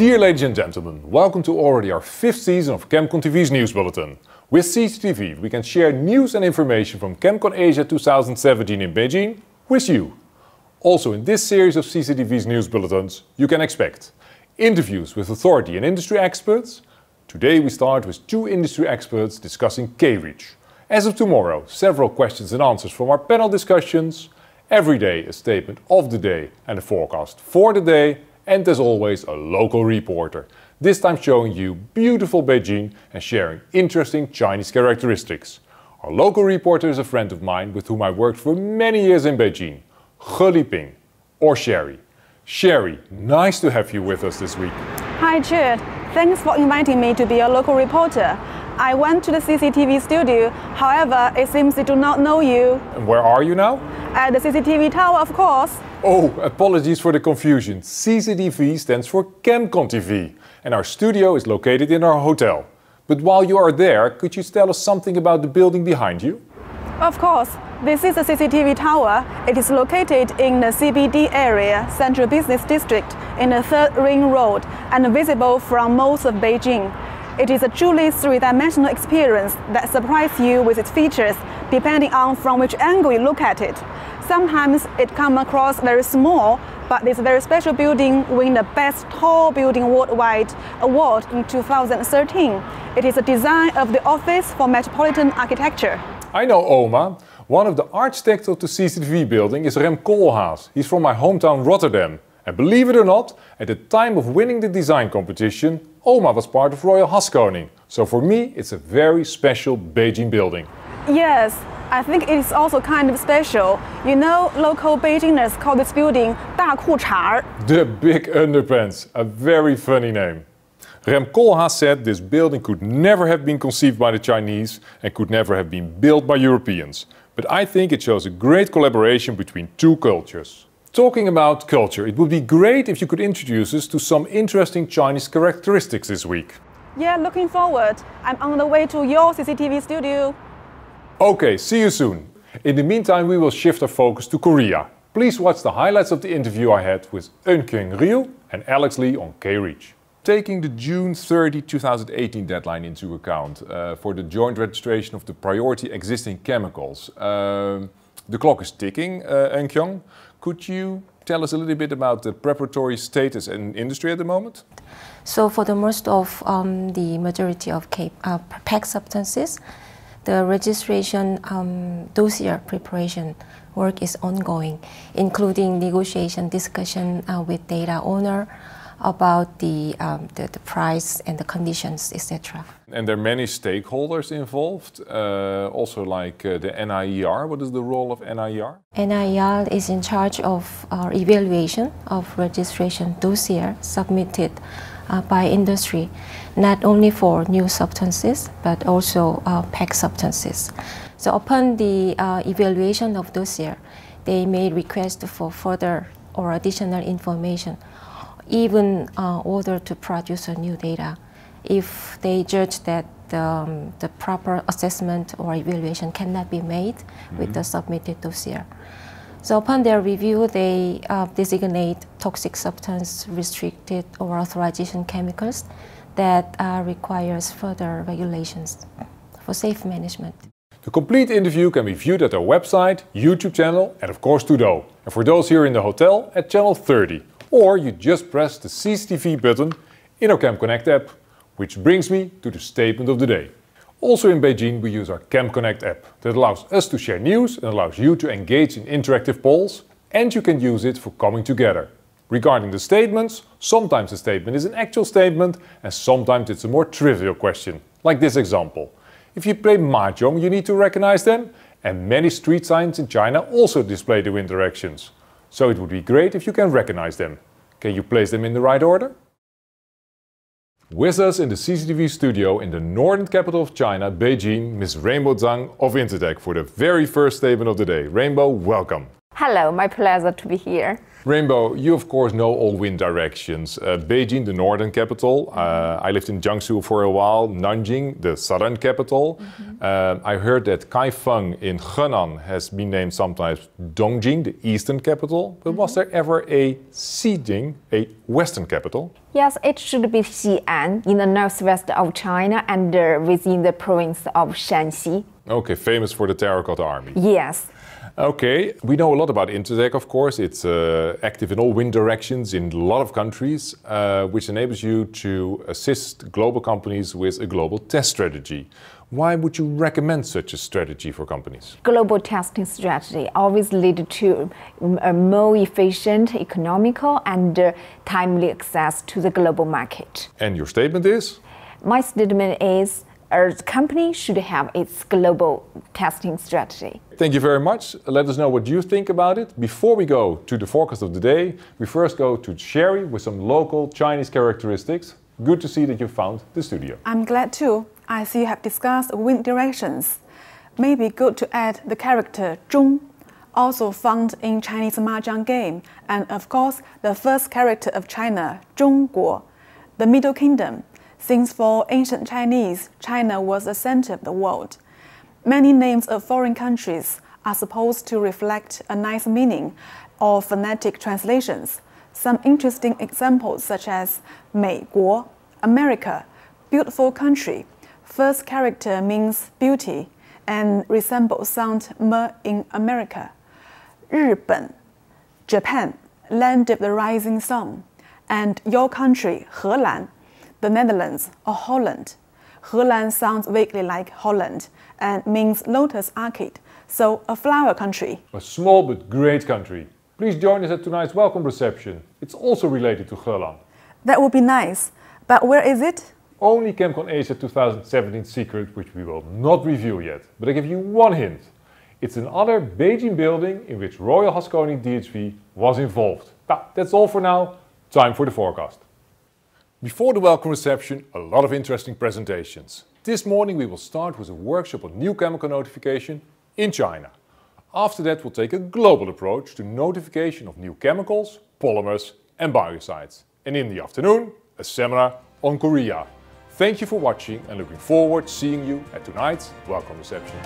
Dear ladies and gentlemen, welcome to already our fifth season of ChemCon TV's News Bulletin. With CCTV, we can share news and information from ChemCon Asia 2017 in Beijing with you. Also in this series of CCTV's News Bulletins, you can expect interviews with authority and industry experts. Today we start with two industry experts discussing K-REACH. As of tomorrow, several questions and answers from our panel discussions. Every day a statement of the day and a forecast for the day and as always a local reporter. This time showing you beautiful Beijing and sharing interesting Chinese characteristics. Our local reporter is a friend of mine with whom I worked for many years in Beijing, He Liping, or Cherry. Cherry, nice to have you with us this week. Hi Tjeerd, thanks for inviting me to be a local reporter. I went to the CCTV studio, however, it seems they do not know you. And where are you now? At the CCTV tower, of course. Oh, apologies for the confusion. CCTV stands for ChemCon TV, and our studio is located in our hotel. But while you are there, could you tell us something about the building behind you? Of course. This is the CCTV tower. It is located in the CBD area, Central Business District, in the Third Ring Road, and visible from most of Beijing. It is a truly three-dimensional experience that surprises you with its features, depending on from which angle you look at it. Sometimes it comes across very small, but this very special building won the Best Tall Building Worldwide Award in 2013. It is a design of the Office for Metropolitan Architecture. I know OMA. One of the architects of the CCTV building is Rem Koolhaas. He's from my hometown Rotterdam. And believe it or not, at the time of winning the design competition, OMA was part of Royal Haskoning. So for me, it's a very special Beijing building. Yes, I think it is also kind of special. You know, local Beijingers call this building 大裤衩儿. The Big Underpants, a very funny name. Rem Koolhaas said this building could never have been conceived by the Chinese and could never have been built by Europeans. But I think it shows a great collaboration between two cultures. Talking about culture, it would be great if you could introduce us to some interesting Chinese characteristics this week. Yeah, looking forward. I'm on the way to your CCTV studio. Okay, see you soon. In the meantime, we will shift our focus to Korea. Please watch the highlights of the interview I had with Eun Kyoung Ryu and Alex Li on K-REACH. Taking the June 30, 2018 deadline into account uh, for the joint registration of the priority existing chemicals, uh, the clock is ticking, uh, Eun Kyung. Could you tell us a little bit about the preparatory status in industry at the moment? So for the most of um, the majority of K, uh, PEC substances, the registration um, dossier preparation work is ongoing, including negotiation discussion uh, with data owner about the, um, the, the, price and the conditions, etc. And there are many stakeholders involved, uh, also like uh, the NIER. What is the role of NIER? NIER is in charge of our evaluation of registration dossier submitted uh, by industry, not only for new substances, but also uh, PEC substances. So upon the uh, evaluation of dossier, they may request for further or additional information even uh, order to produce a new data if they judge that um, the proper assessment or evaluation cannot be made mm -hmm. with the submitted dossier. So upon their review, they uh, designate toxic substance, restricted or authorization chemicals that uh, requires further regulations for safe management. The complete interview can be viewed at our website, YouTube channel and of course Tudou. And for those here in the hotel, at channel 30 or you just press the CCTV button in our ChemConnect app, which brings me to the statement of the day. Also in Beijing we use our ChemConnect app that allows us to share news and allows you to engage in interactive polls and you can use it for coming together. Regarding the statements, sometimes the statement is an actual statement and sometimes it's a more trivial question, like this example. If you play Mahjong you need to recognize them and many street signs in China also display the wind directions. So it would be great if you can recognize them. Can you place them in the right order? With us in the CCTV studio in the northern capital of China, Beijing, Ms. Rainbow Zhang of Intertek for the very first statement of the day. Rainbow, welcome. Hello, my pleasure to be here. Rainbow, you of course know all wind directions. Uh, Beijing, the northern capital. Uh, I lived in Jiangsu for a while. Nanjing, the southern capital. Mm-hmm. Uh, I heard that Kaifeng in Henan has been named sometimes Dongjing, the eastern capital. But mm-hmm. was there ever a Xijing, a western capital? Yes, it should be Xi'an in the northwest of China and uh, within the province of Shaanxi. Okay, famous for the terracotta army. Yes. Okay, we know a lot about Intertek, of course. It's uh, active in all wind directions in a lot of countries, uh, which enables you to assist global companies with a global test strategy. Why would you recommend such a strategy for companies? Global testing strategy always lead to a more efficient, economical, and uh, timely access to the global market. And your statement is? My statement is a company should have its global testing strategy. Thank you very much. Let us know what you think about it. Before we go to the forecast of the day, we first go to Cherry with some local Chinese characteristics. Good to see that you found the studio. I'm glad too. I see you have discussed wind directions. Maybe good to add the character Zhong, also found in Chinese mahjong game, and of course the first character of China, Zhongguo, the Middle Kingdom. Since for ancient Chinese, China was the center of the world. Many names of foreign countries are supposed to reflect a nice meaning or phonetic translations. Some interesting examples such as 美国, America, beautiful country. First character means beauty and resembles sound m in America. 日本, Japan, land of the rising sun. And your country, 荷兰, the Netherlands, or Holland. Helan sounds vaguely like Holland and means lotus arcade, so a flower country. A small but great country. Please join us at tonight's welcome reception. It's also related to Helan. That would be nice, but where is it? Only ChemCon Asia 2017 secret, which we will not reveal yet. But I give you one hint. It's another Beijing building in which Royal Haskoning DHV was involved. Now, that's all for now. Time for the forecast. Before the welcome reception, a lot of interesting presentations. This morning we will start with a workshop on new chemical notification in China. After that we'll take a global approach to notification of new chemicals, polymers and biocides. And in the afternoon, a seminar on Korea. Thank you for watching and looking forward to seeing you at tonight's welcome reception.